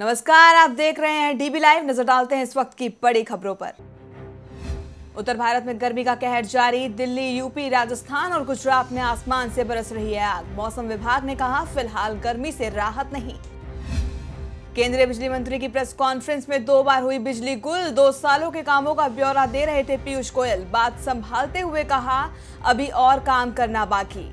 नमस्कार, आप देख रहे हैं डीबी लाइव नज़र डालते हैं इस वक्त की बड़ी खबरों पर। उत्तर भारत में गर्मी का कहर जारी, दिल्ली यूपी राजस्थान और गुजरात में आसमान से बरस रही है आग। मौसम विभाग ने कहा, फ़िलहाल गर्मी से राहत नहीं। केंद्रीय बिजली मंत्री की प्रेस कॉन्फ्रेंस में दो बार हुई बिजली गुल। दो सालों के कामों का ब्यौरा दे रहे थे पीयूष गोयल। बात संभालते हुए कहा, अभी और काम करना बाकी।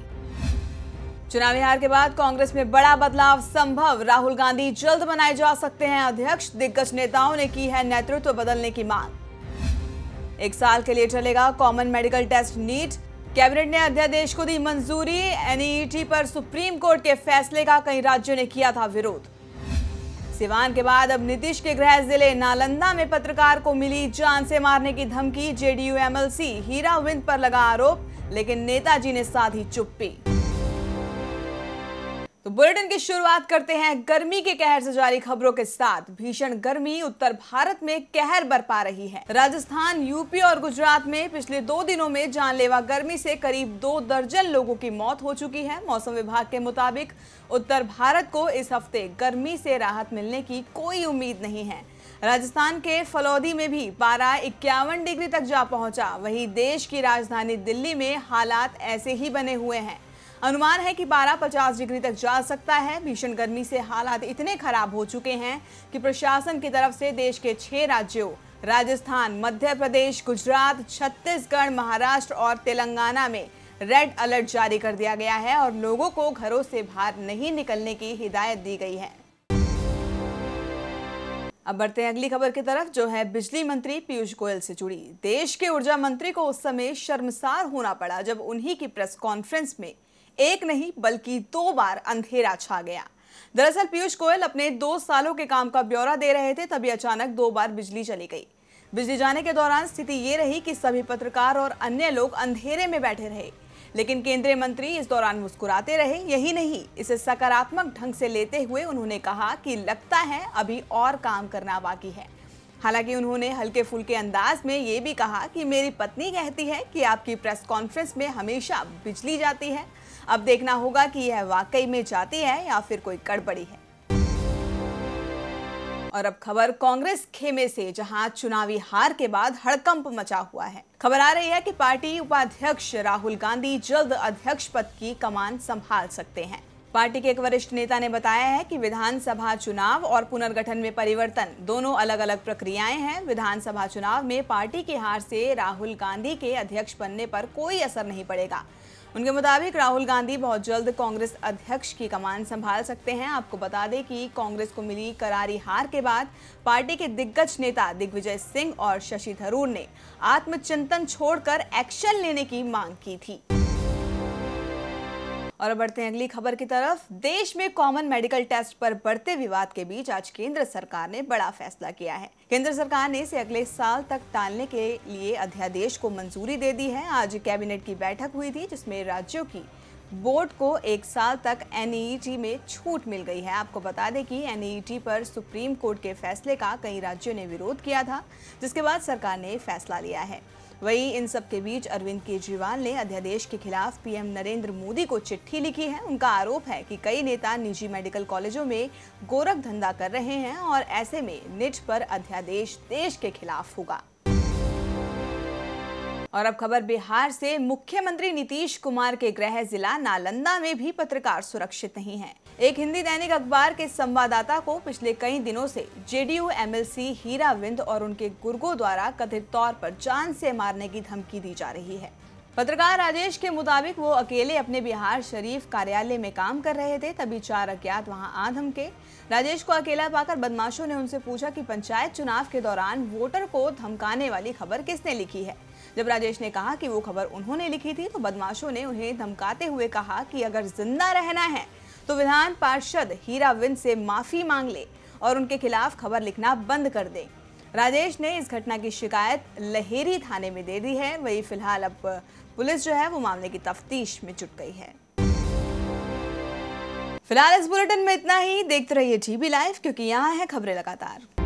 चुनावी हार के बाद कांग्रेस में बड़ा बदलाव संभव। राहुल गांधी जल्द बनाए जा सकते हैं। अध्यक्ष दिग्गज नेताओं ने की है नेतृत्व बदलने की मांग। एक साल के लिए चलेगा common medical test NEET. Cabinet ने अध्यादेश को दी मंजूरी। एनईटी पर सुप्रीम कोर्ट के फैसले का कई राज्यों ने किया था विरोध। सिवान के बाद अब नीतीश के गृह ज़िले नालंदा में पत्रकार को मिली जान से मारने की धमकी। जेडीयू एमएलसी हीरा विंद पर लगा आरोप, लेकिन नेताजी ने साधी चुप्पी। तो बुलेटिन की शुरुआत करते हैं गर्मी के कहर से जारी खबरों के साथ। भीषण गर्मी उत्तर भारत में कहर बरपा रही है। राजस्थान, यूपी और गुजरात में पिछले दो दिनों में जानलेवा गर्मी से करीब दो दर्जन लोगों की मौत हो चुकी है। मौसम विभाग के मुताबिक उत्तर भारत को इस हफ़्ते गर्मी से राहत मिलने की कोई उम्मीद नहीं है। राजस्थान के फलौदी में भी पारा इक्यावन डिग्री तक जा पहुँचा। वहीं देश की राजधानी दिल्ली में हालात ऐसे ही बने हुए हैं। अनुमान है कि पारा 50 डिग्री तक जा सकता है। भीषण गर्मी से हालात इतने खराब हो चुके हैं कि प्रशासन की तरफ़ से देश के छह राज्यों, राजस्थान, मध्य प्रदेश, गुजरात, छत्तीसगढ़, महाराष्ट्र और तेलंगाना में रेड अलर्ट जारी कर दिया गया है और लोगों को घरों से बाहर नहीं निकलने की हिदायत दी गई है। अब बढ़ते हैं अगली खबर की तरफ़, जो है बिजली मंत्री पीयूष गोयल से जुड़ी। देश के ऊर्जा मंत्री को उस समय शर्मसार होना पड़ा जब उन्हीं की प्रेस कॉन्फ्रेंस में एक नहीं, बल्कि दो बार अंधेरा छा गया। दरअसल पीयूष गोयल अपने दो सालों के काम का ब्यौरा दे रहे थे, तभी अचानक दो बार बिजली चली गई। बिजली जाने के दौरान स्थिति ये रही कि सभी पत्रकार और अन्य लोग अंधेरे में बैठे रहे। लेकिन केंद्रीय मंत्री इस दौरान मुस्कुराते रहे। यही नहीं, इसे सकारात्मक ढंग से लेते हुए उन्होंने कहा कि लगता है अभी और काम करना बाकी है। हालाँकि उन्होंने हल्के फुल्के अंदाज में ये भी कहा कि मेरी पत्नी कहती है कि आपकी प्रेस कॉन्फ्रेंस में हमेशा बिजली जाती है। अब देखना होगा कि यह वाकई में जाती है या फिर कोई गड़बड़ी है। और अब खबर कांग्रेस खेमे से, जहाँ चुनावी हार के बाद हड़कंप मचा हुआ है। खबर आ रही है कि पार्टी उपाध्यक्ष राहुल गांधी जल्द अध्यक्ष पद की कमान संभाल सकते हैं। पार्टी के एक वरिष्ठ नेता ने बताया है कि विधानसभा चुनाव और पुनर्गठन में परिवर्तन दोनों अलग अलग प्रक्रियाएँ हैं। विधानसभा चुनाव में पार्टी की हार से राहुल गांधी के अध्यक्ष बनने पर कोई असर नहीं पड़ेगा। उनके मुताबिक राहुल गांधी बहुत जल्द कांग्रेस अध्यक्ष की कमान संभाल सकते हैं। आपको बता दें कि कांग्रेस को मिली करारी हार के बाद पार्टी के दिग्गज नेता दिग्विजय सिंह और शशि थरूर ने आत्मचिंतन छोड़कर एक्शन लेने की मांग की थी। और अब बढ़ते हैं अगली खबर की तरफ़। देश में कॉमन मेडिकल टेस्ट पर बढ़ते विवाद के बीच आज केंद्र सरकार ने बड़ा फैसला किया है। केंद्र सरकार ने इसे अगले साल तक टालने के लिए अध्यादेश को मंजूरी दे दी है। आज कैबिनेट की बैठक हुई थी, जिसमें राज्यों की बोर्ड को एक साल तक एनईटी में छूट मिल गई है। आपको बता दें कि एनईटी पर सुप्रीम कोर्ट के फैसले का कई राज्यों ने विरोध किया था, जिसके बाद सरकार ने फैसला लिया है। वहीं इन सब के बीच अरविंद केजरीवाल ने अध्यादेश के खिलाफ पीएम नरेंद्र मोदी को चिट्ठी लिखी है। उनका आरोप है कि कई नेता निजी मेडिकल कॉलेजों में गोरख धंधा कर रहे हैं और ऐसे में निट पर अध्यादेश देश के खिलाफ होगा। और अब खबर बिहार से, मुख्यमंत्री नीतीश कुमार के गृह जिला नालंदा में भी पत्रकार सुरक्षित नहीं हैं। एक हिंदी दैनिक अखबार के संवाददाता को पिछले कई दिनों से जेडीयू, एमएलसी हीरा विंद और उनके गुर्गो द्वारा कथित तौर पर जान से मारने की धमकी दी जा रही है पत्रकार राजेश के मुताबिक वो अकेले अपने बिहार शरीफ कार्यालय में काम कर रहे थे, तभी चार अज्ञात वहाँ आ धमके। राजेश को अकेला पाकर बदमाशों ने उनसे पूछा कि पंचायत चुनाव के दौरान वोटर को धमकाने वाली खबर किसने लिखी है? जब राजेश ने कहा कि वो खबर उन्होंने लिखी थी तो बदमाशों ने उन्हें धमकाते हुए कहा कि अगर ज़िंदा रहना है तो विधान पार्षद हीरा विंद से माफ़ी मांग ले और उनके खिलाफ खबर लिखना बंद कर दे। राजेश ने इस घटना की शिकायत लहेरी थाने में दे दी है। वही फ़िलहाल अब पुलिस जो है, वो मामले की तफ्तीश में जुट गई है। फ़िलहाल इस बुलेटिन में इतना ही। देखते रहिए टीवी लाइव क्योंकि यहाँ है खबरें लगातार।